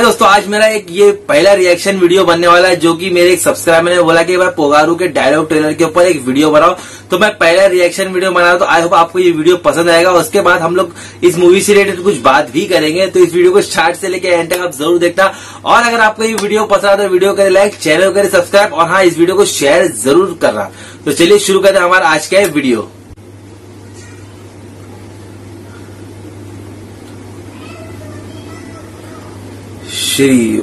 हाय दोस्तों, आज मेरा एक ये पहला रिएक्शन वीडियो बनने वाला है, जो कि मेरे एक सब्सक्राइबर ने बोला कि भाई पोगारू के डायलॉग ट्रेलर के ऊपर एक वीडियो बनाओ। तो मैं पहला रिएक्शन वीडियो बना रहा तो आई होप आपको ये वीडियो पसंद आएगा। उसके बाद हम लोग इस मूवी से रिलेटेड कुछ बात भी करेंगे। तो इस वीडियो को स्टार्ट से लेकर एंड तक आप ज़रूर देखना। और अगर आपको ये वीडियो पसंद आता तो वीडियो करें लाइक चैनल करें सब्सक्राइब और हाँ इस वीडियो को शेयर ज़रूर करना। तो चलिए शुरू करते हैं हमारा आज का video Shri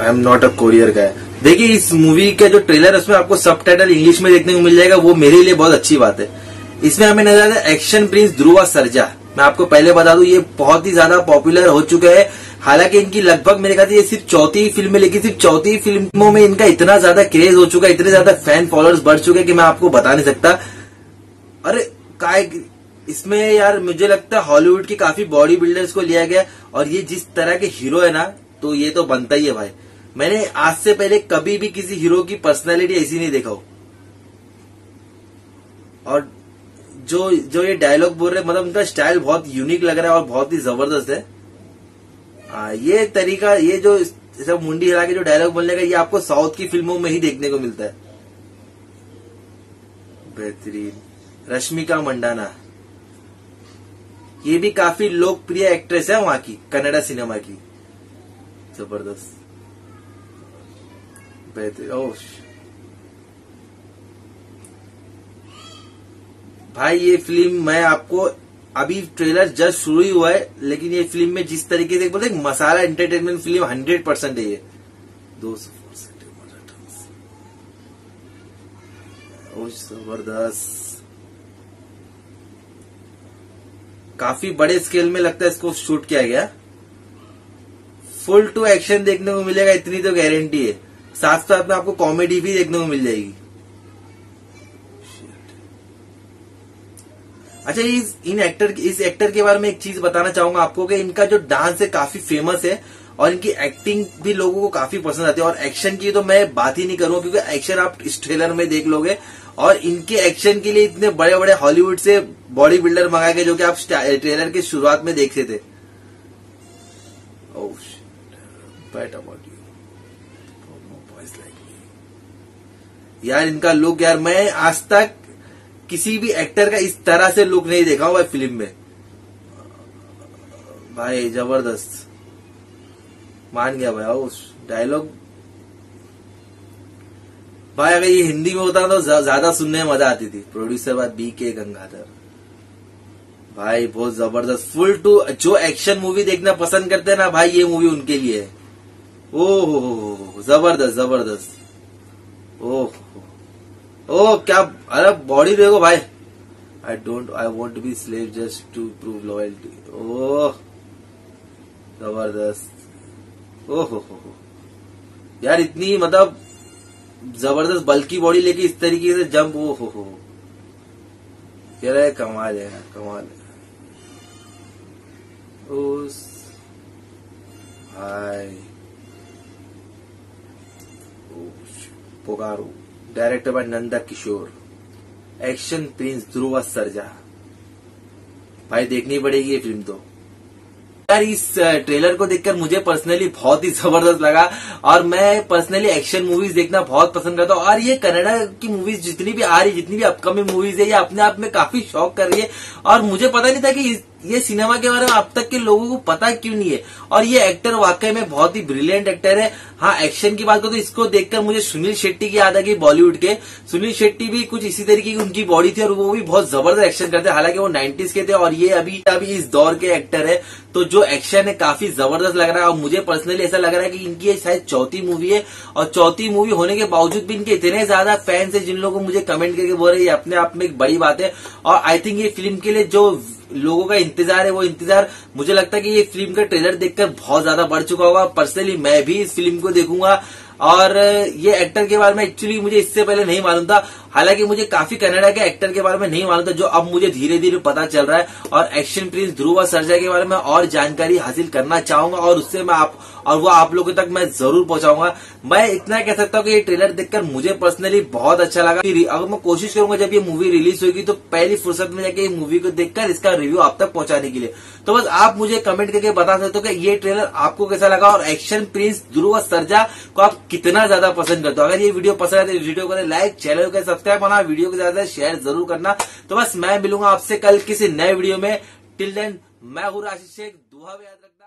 I am not a courier का देखिए, इस मूवी का जो ट्रेलर है, उसमें आपको सब टाइटल इंग्लिश में देखने को मिल जाएगा। वो मेरे लिए बहुत अच्छी बात है। इसमें हमें नज़र आता है एक्शन प्रिंस ध्रुवा सरजा मैं आपको पहले बता दूँ, ये बहुत ही ज़्यादा पॉपुलर हो चुका है। हालाँकि इनकी लगभग, मेरे ख्याल ये सिर्फ़ चौथी फ़िल्म है लेकिन सिर्फ़ चौथी फ़िल्मों में इनका इतना ज़्यादा क्रेज हो चुका है, इतने ज़्यादा फ़ैन फॉलोअर्स बढ़ चुके हैं कि मैं आपको बता नहीं सकता। अरे काय इसमें यार मुझे लगता है हॉलीवुड के काफ़ी बॉडी बिल्डर्स को लिया गया और ये जिस तरह के हीरो है ना तो ये तो बनता ही है भाई। मैंने आज से पहले कभी भी किसी हीरो की पर्सनैलिटी ऐसी नहीं देखा हो। और जो जो ये डायलॉग बोल रहे मतलब उनका स्टाइल बहुत यूनिक लग रहा है और बहुत ही ज़बरदस्त है। आ, ये तरीका ये जो सब मुंडी हिला के जो डायलॉग बोलने का ये आपको साउथ की फ़िल्मों में ही देखने को मिलता है। बेहतरीन। रश्मिका मंडाना। ये भी काफ़ी लोकप्रिय एक्ट्रेस है वहाँ की कन्नड़ा सिनेमा की। ज़बरदस्त। बेहतर, ओ भाई, ये फ़िल्म मैं आपको, अभी ट्रेलर जस्ट शुरू ही हुआ है, लेकिन ये फ़िल्म में जिस तरीके से बोलते masala entertainment film hundred percent है ये। दो सौ ज़बरदस्त। काफ़ी बड़े स्केल में लगता है इसको शूट किया गया। फुल टू एक्शन देखने को मिलेगा, इतनी तो गारंटी है। साथ साथ में आपको कॉमेडी भी देखने को मिल जाएगी। अच्छा इस, इन एक्टर इस एक्टर के बारे में एक चीज़ बताना चाहूँगा आपको कि इनका जो डांस है काफ़ी फ़ेमस है और इनकी एक्टिंग भी लोगों को काफ़ी पसंद आती है। और एक्शन की तो मैं बात ही नहीं करूँगा क्योंकि एक्शन आप इस ट्रेलर में देख लोगे। और इनके एक्शन के लिए इतने बड़े बड़े हॉलीवुड से बॉडी बिल्डर मंगाए गए जो कि आप ट्रेलर की शुरुआत में देखते थे। You. No boys like यार, इनका लुक यार, मैं आज तक किसी भी एक्टर का इस तरह से लुक नहीं देखा हूँ भाई फ़िल्म में। भाई, ज़बरदस्त। मान गया भाई उस डायलॉग भाई, अगर ये हिंदी में होता तो ज़्यादा सुनने में मज़ा आती थी। प्रोड्यूसर बात बी के गंगाधर। भाई, बहुत ज़बरदस्त। फुल टू जो एक्शन मूवी देखना पसंद करते हैं ना भाई, ये मूवी उनके लिए है। ओह, ज़बरदस्त ज़बरदस्त। ओह ओ क्या, अरे बॉडी देखो भाई। I don't I want be slave just to prove loyalty oh, ज़बरदस्त। ओह हो यार, इतनी मतलब ज़बरदस्त बल्कि बॉडी लेके इस तरीके से जंप ओ हो हो यार कमाल है कमाल है। उस, भाई। Pogaru director by Nanda Kishore action prince Dhruva Sarja भाई देखनी पड़ेगी ये फ़िल्म तो। यार इस ट्रेलर को देखकर मुझे पर्सनली बहुत ही ज़बरदस्त लगा और मैं पर्सनली एक्शन मूवीज़ देखना बहुत पसंद करता हूँ। और ये कनाडा की मूवीज़ जितनी भी आ रही, जितनी भी अपकमिंग मूवीज़ है, ये अपने आप में काफ़ी शौक कर रही है। और मुझे पता नहीं था कि ये सिनेमा के बारे में अब तक के लोगों को पता क्यों नहीं है? और ये एक्टर वाकई में बहुत ही ब्रिलियंट एक्टर है। हाँ एक्शन की बात करो तो इसको देखकर मुझे सुनील शेट्टी की याद आ गई बॉलीवुड के। सुनील शेट्टी भी कुछ इसी तरीके की उनकी बॉडी थी और वो भी बहुत ज़बरदस्त एक्शन करते हालाँकि वो नाइन्टीज के थे और ये अभी अभी इस दौर के एक्टर है। तो जो एक्शन है काफ़ी ज़बरदस्त लग रहा है और मुझे पर्सनली ऐसा लग रहा है कि इनकी ये शायद चौथी मूवी है और चौथी मूवी होने के बावजूद भी इनके इतने ज़्यादा फैंस है जिन लोगों को मुझे कमेंट करके बोल रहे हैं अपने आप में एक बड़ी बात है। और आई थिंक ये फ़िल्म के लिए जो लोगों का इंतज़ार है, वो इंतज़ार, मुझे लगता है कि ये फ़िल्म का ट्रेलर देखकर बहुत ज़्यादा बढ़ चुका होगा। पर्सनली मैं भी इस फ़िल्म को देखूँगा। और ये एक्टर के बारे में एक्चुअली मुझे इससे पहले नहीं मालूम था। हालाँकि मुझे काफ़ी कनाडा के एक्टर के बारे में नहीं मालूम था, जो अब मुझे धीरे धीरे पता चल रहा है। और एक्शन प्रिंस ध्रुव सरजा के बारे में और जानकारी हासिल करना चाहूँगा और उससे मैं आप, और वो आप लोगों तक मैं ज़रूर पहुंचाऊँगा। मैं इतना कह सकता हूँ कि ये ट्रेलर देखकर मुझे पर्सनली बहुत अच्छा लगा। अगर मैं कोशिश करूँगा जब ये मूवी रिलीज़ होगी तो पहली फुर्सत में जाके ये मूवी को देखकर इसका रिव्यू आप तक पहुँचाने के लिए। तो बस आप मुझे कमेंट करके बता सकते हो कि ये ट्रेलर आपको कैसा लगा? और एक्शन प्रिंस ध्रुव सरजा को आप कितना ज़्यादा पसंद करता हूँ। अगर ये वीडियो पसंद है तो वीडियो को लाइक, चैनल को सब्सक्राइब करना, वीडियो को ज़्यादा शेयर ज़रूर करना। तो बस मैं मिलूँगा आपसे कल किसी नए वीडियो में। टिल देन मैं हूँ आशीष शेख, दुआ याद रखना।